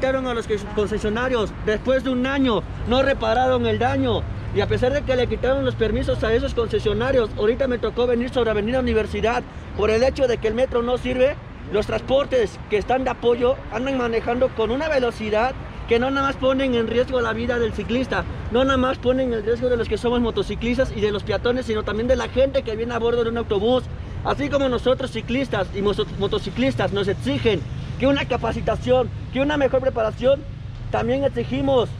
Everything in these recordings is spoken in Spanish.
quitaron a los concesionarios? Después de un año, no repararon el daño. Y a pesar de que le quitaron los permisos a esos concesionarios, ahorita me tocó venir sobre Avenida Universidad por el hecho de que el metro no sirve. Los transportes que están de apoyo andan manejando con una velocidad que no nada más ponen en riesgo la vida del ciclista, no nada más ponen en riesgo de los que somos motociclistas y de los peatones, sino también de la gente que viene a bordo de un autobús. Así como nosotros ciclistas y motociclistas nos exigen que una capacitación, que una mejor preparación, también exigimos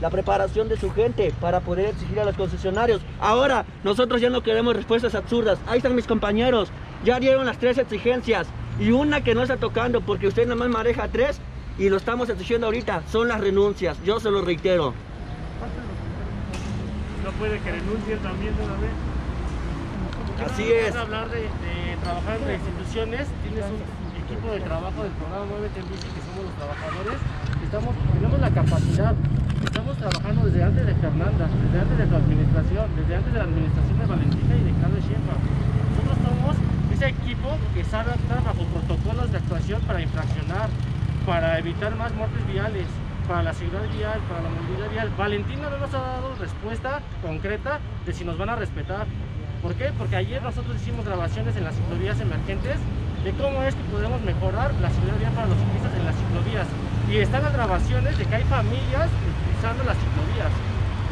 la preparación de su gente para poder exigir a los concesionarios. Ahora, nosotros ya no queremos respuestas absurdas. Ahí están mis compañeros, ya dieron las tres exigencias y una que no está tocando porque usted nada más maneja tres y lo estamos exigiendo ahorita, son las renuncias, yo se lo reitero. No puede que renuncien también de una vez. Así es. hablar de, trabajar entre instituciones, tienes un equipo de trabajo del programa 9 Bici que somos los trabajadores, estamos, tenemos la capacidad, estamos trabajando desde antes de Fernanda, desde antes de tu administración, desde antes de la administración de Valentina y de Carlos Sheinbaum. Nosotros somos ese equipo que sabe actuar bajo protocolos de actuación para infraccionar, para evitar más muertes viales, para la seguridad vial, para la movilidad vial. Valentina no nos ha dado respuesta concreta de si nos van a respetar. ¿Por qué? Porque ayer nosotros hicimos grabaciones en las ciclovías emergentes de cómo es que podemos mejorar la seguridad para los ciclistas en las ciclovías. Y están las grabaciones de que hay familias utilizando las ciclovías.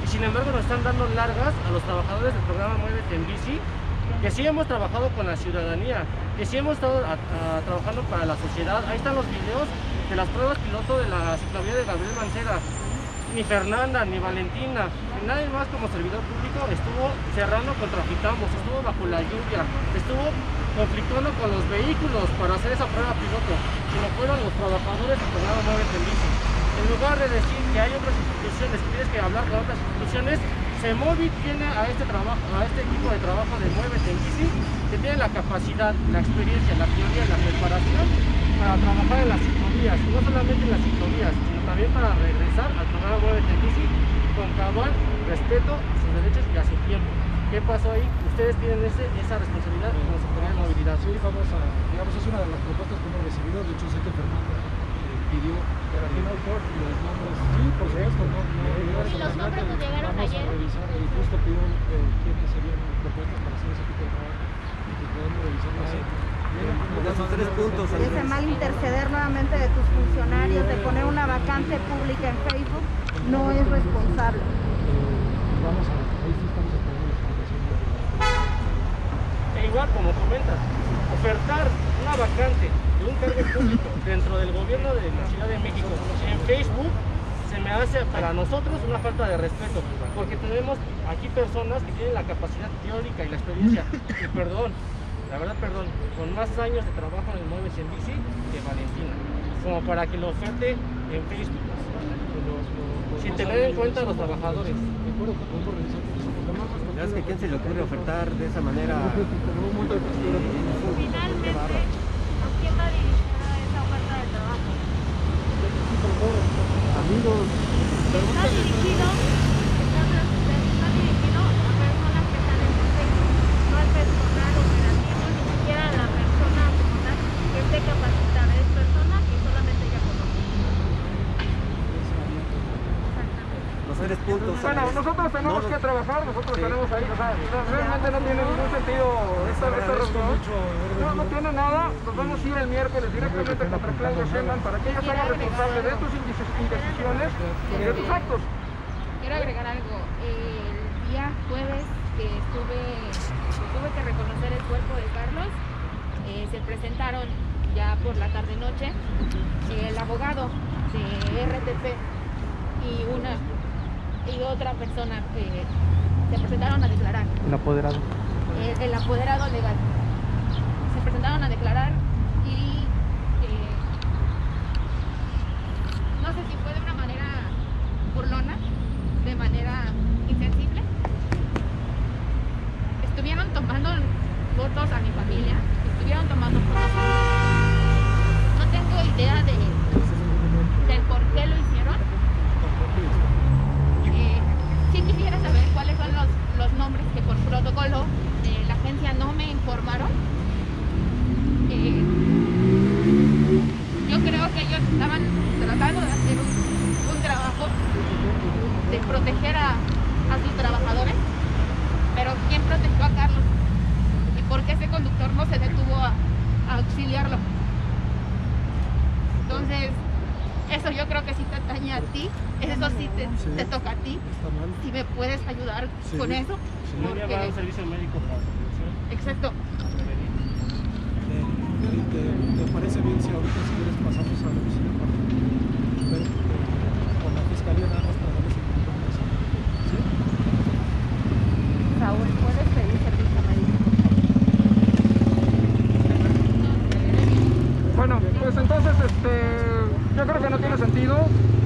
Y sin embargo nos están dando largas a los trabajadores del programa Muévete en Bici, que sí hemos trabajado con la ciudadanía, que sí hemos estado trabajando para la sociedad. Ahí están los videos de las pruebas piloto de la ciclovía de Gabriel Mancera. Ni Fernanda, ni Valentina, nadie más como servidor público estuvo cerrando contra Fitamos, estuvo bajo la lluvia, estuvo conflictuando con los vehículos para hacer esa prueba piloto, sino fueron los trabajadores programa Muévete en Bici. En lugar de decir que hay otras instituciones, que tienes que hablar con otras instituciones, Semovi tiene a este a este equipo de trabajo de Muévete en Bici, que tiene la capacidad, la experiencia, la teoría la preparación para trabajar en las ciclovías, no solamente en las ciclovías, también para regresar al programa Mueve Bici con cabal respeto a sus derechos y a su tiempo. ¿Qué pasó ahí? Ustedes tienen ese, esa responsabilidad la Secretaría de Movilidad. Sí, vamos a, digamos, es una de las propuestas que hemos recibido, de hecho, Sete Fernanda eh, pidió que no los nombres, sí, por supuesto, no, no, y los nombres nos llegaron vamos ayer. a revisar, y justo pidió eh, quiénes serían propuestas para hacer ese tipo de trabajo y que podamos revisarlo así. tres puntos. Ese mal interceder nuevamente de tus funcionarios, de poner una vacante pública en Facebook, no es responsable. Eh, vamos a, ahí sí estamos esperando la explicación de E igual, como comentas, ofertar una vacante de un cargo público dentro del gobierno de la Ciudad de México. En Facebook se me hace para nosotros una falta de respeto, porque tenemos aquí personas que tienen la capacidad teórica y la experiencia, y perdón, la verdad, perdón, con más años de trabajo en el Mueves en Bici que Valentina, como para que lo oferte en Facebook, sin tener en cuenta a los trabajadores. Es que quién se le ocurre ofertar de esa manera. Finalmente, ¿a quién va dirigida esa oferta de trabajo? Amigos, Está dirigido, está, está dirigido a personas que están en el Facebook, no al personal operativo, ni siquiera a la persona como tal que esté capacitada. Es persona que solamente ya conoce. Exactamente. Los tres puntos. Bueno, nosotros tenemos que trabajar, nosotros tenemos ahí, o sea, realmente no tiene ningún sentido esta, esta reunión. No, no tiene nada, nos vamos a ir el miércoles directamente contra Claudia Sheinbaum para que ella sea la responsable de tus indecisiones y de tus actos. Quiero agregar algo. El día jueves que estuve, que tuve que reconocer el cuerpo de Carlos, eh, se presentaron ya por la tarde-noche el abogado de RTP y una y otra persona que se presentaron a declarar, el apoderado. el, el apoderado legal. Se presentaron a declarar y eh, no sé si fue de una manera burlona, de manera insensible. Estuvieron tomando fotos a mi familia, estuvieron tomando fotos a mí. No tengo idea de, del por qué lo hicieron. Eh, sí quisiera saber cuáles son los, los nombres que por protocolo de la agencia no me informaron. Eh, yo creo que ellos estaban tratando de hacer conductor no se detuvo a, a auxiliarlo. Entonces, eso yo creo que sí te atañe a ti, eso sí te, te toca a ti. Si me puedes ayudar Sí. con eso, Sí. Yo voy a un porque, servicio médico para la población. exacto, Eh, ¿Te, te parece bien si ahorita si quieres pasamos a la oficina para ver eh, con la fiscalía nada más para darles el ¿Sí? Saúl, ¿puedes pedir servicio médico? Bueno, pues entonces este, yo creo que no tiene sentido.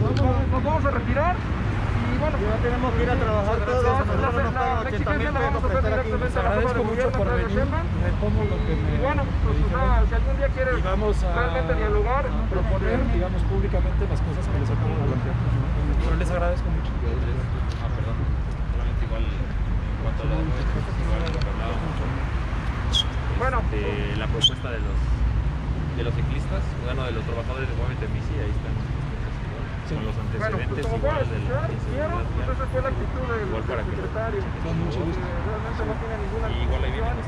Nos, nos vamos a retirar y bueno. Ya tenemos que ir a trabajar todos. La, nosotros la, nos pagan la, la 80 exigencia mil la vamos a pesos estar aquí. a la jefa agradezco de mucho por venir. Sheinbaum. Retomo lo que me, Y bueno, me pues nada, si algún día quieres y vamos a, realmente dialogar, a proponer, digamos, públicamente las cosas que les acabo de plantear. Pero les agradezco mucho. Ah, perdón. Solamente igual en cuanto a lo igual lo que hablábamos. Bueno. de la propuesta de los de los ciclistas, bueno, de los trabajadores de Muévete en Bici, ahí están. Con los Bueno, antecedentes pues como igual de la quiero, pues esa fue la actitud del, Igual para del que- secretario. Con mucho gusto. Eh, realmente no tiene ninguna Y igual ahí viene también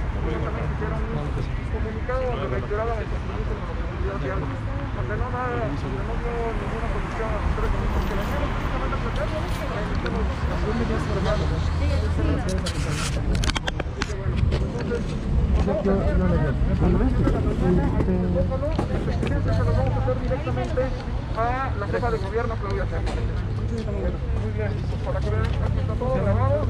hicieron un comunicado donde reiteraban el compromiso con la comunidad vial, donde no, da, donde no dio ninguna condición a los tres minutos que la dieron, justamente a plantearlo, para que estemos informados. se lo vamos a hacer directamente a la jefa de gobierno, Claudia. Muy bien, pues para que aquí está todo grabado.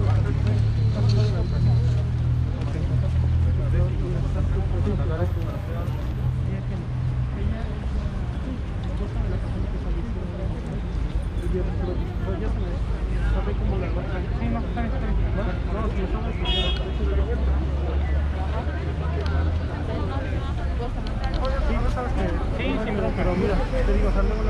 Sí, sí, pero, mira, te digo, o sea, luego,